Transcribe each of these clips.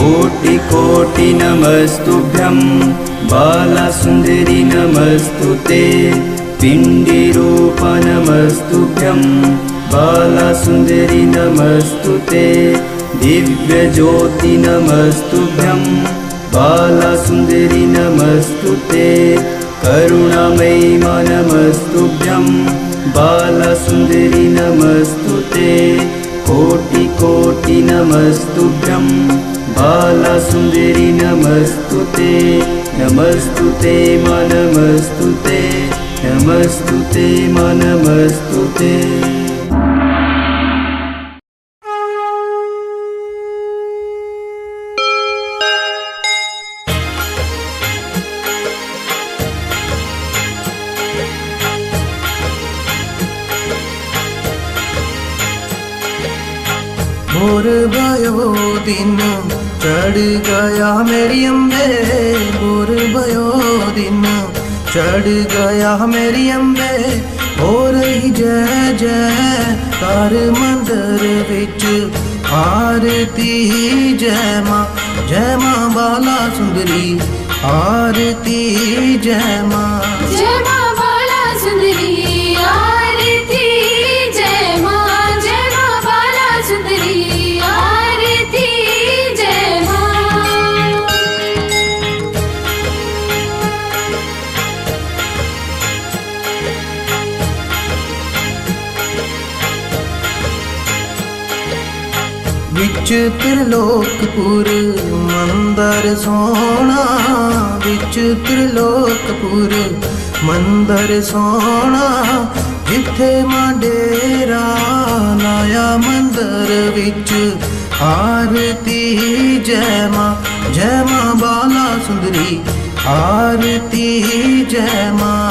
कोटि कोटि नमस्तुभ्यं बालसुन्दरि नमस्तु ते पिण्डिरूप नमस्तुभ्यं बालसुन्दरि नमस्तु ते दिव्यज्योति नमस्तुभ्यं बालसुन्दरि नमस्तु ते करुणामयी नमस्तुभ्यं बालसुन्दरि नमस्तु ते कोटि कोटि नमस्तुभ्यं बालसुन्दरि नमस्तु ते नमस्तु ते मा नमस्तु ते नमस्तु ते मा नमस्तु ते भोर भयो दिन चढ़ गया मेरी अम्बे भोर भयो दिन चढ़ गया मेरी अम्बे हो रही जय जय कार मंदिर विच आरती जय माँ जय माँ बाला सुंदरी आरती जय माँ ਵਿੱਚ ਤ੍ਰਿਲੋਕਪੁਰ, ਮੰਦਰ ਸੋਹਣਾ। ਵਿੱਚ ਤ੍ਰਿਲੋਕਪੁਰ, ਮੰਦਰ ਸੋਹਣਾ। ਜਿੱਥੇ ਮਾਂ ਡੇਰਾ ਲਾਇਆ ਮੰਦਰ ਵਿੱਚ, ਆਰਤੀ ਜੈ ਮਾਂ ਜੈ ਮਾਂ ਬਾਲਾ ਸੁੰਦਰੀ। ਆਰਤੀ ਜੈ ਮਾਂ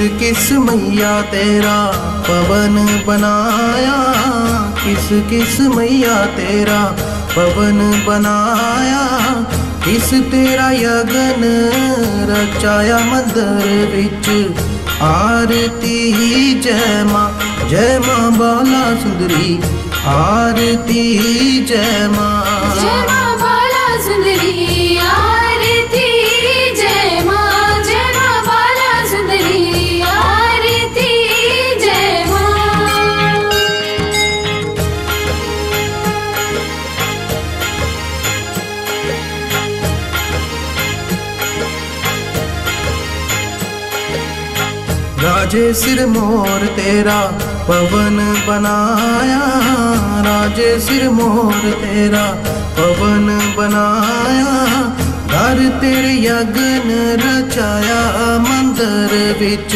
किस मैया तेरा पवन बनाया? किस किस मैया तेरा पवन बनाया? किस तेरा यगन रचाया मंदिर विच? आरती जय माँ जय माँ बाला सुंदरी। आरती जय माँ। राजे सिर मोर तेरा, पवन बनाया। राजे सिर मोर तेरा, पवन बनाया। घर तेरे यगन रचाया, मंदिर विच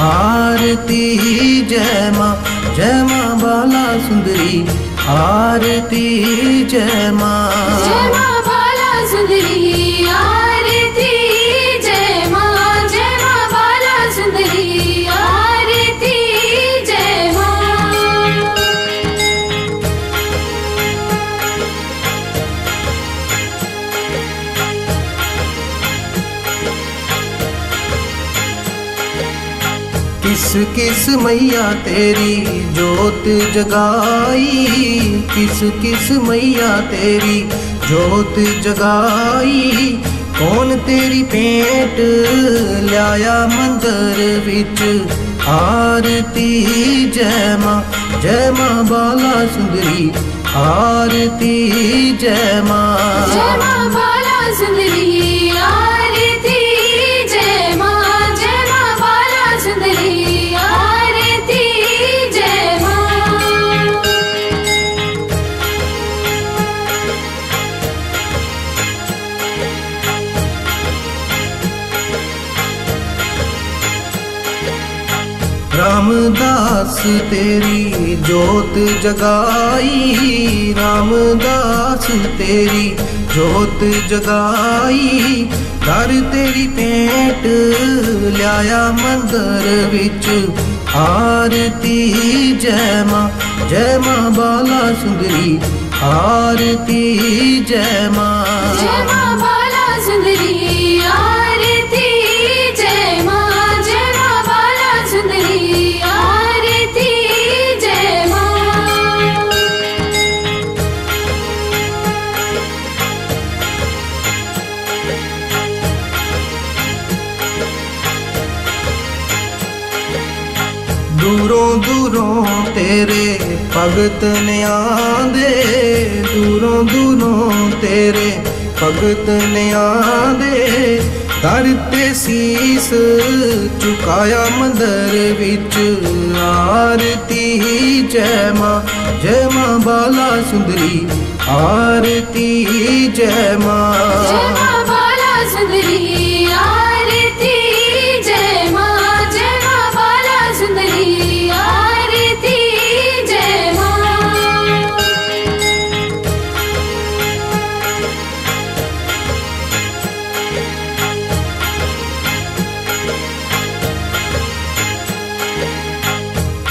आरती। जय माँ जय माँ बाला सुंदरी, आरती। जय माँ किस किस मैया तेरी जोत जगाई? किस किस मैया तेरी जोत जगाई? कौन तेरी पेंट लाया मंदिर विच? आरती जय माँ जय माँ बाला सुंदरी। आरती जय माँ रामदास तेरी जोत जगाई, रामदास तेरी जोत जगाई। घर तेरी पेंट लियाया मंदिर विच, आरती, जय माँ जय माँ बाला सुंदरी आरती, जय माँ। दूरों तेरे भगत ने दूरों दूरों तेरे भगत ने आंदे दर शीस चुकाया मंदर बिच आरती जय माँ जय माँ बाला सुंदरी, आरती जय माँ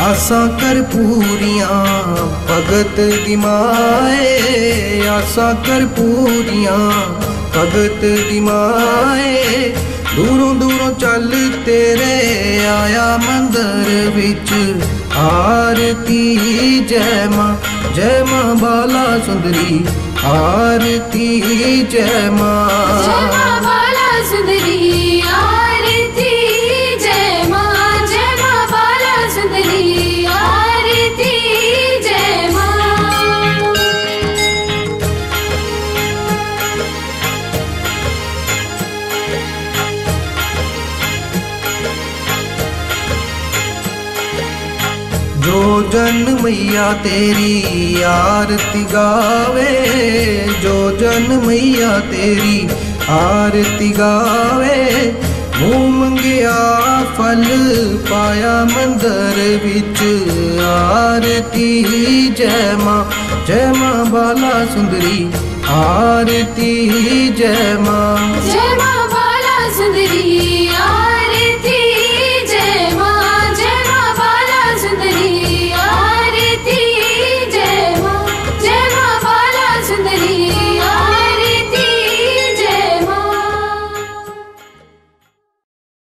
आसा कर पूरिया, भगत दिमाए। आसा कर पूरिया, भगत दिमाए। दूरों दूरों चल तेरे आया मंदिर बिच आरती, जय माँ जय माँ बाला सुंदरी। आरती जय माँ बाला सुंदरी जो जन मैया तेरी आरती गावे, जो जन मैया तेरी आरती गावे, घूम गया फल पाया मंदिर बिच आरती। जय माँ जय माँ बाला सुंदरी, आरती। जय माँ।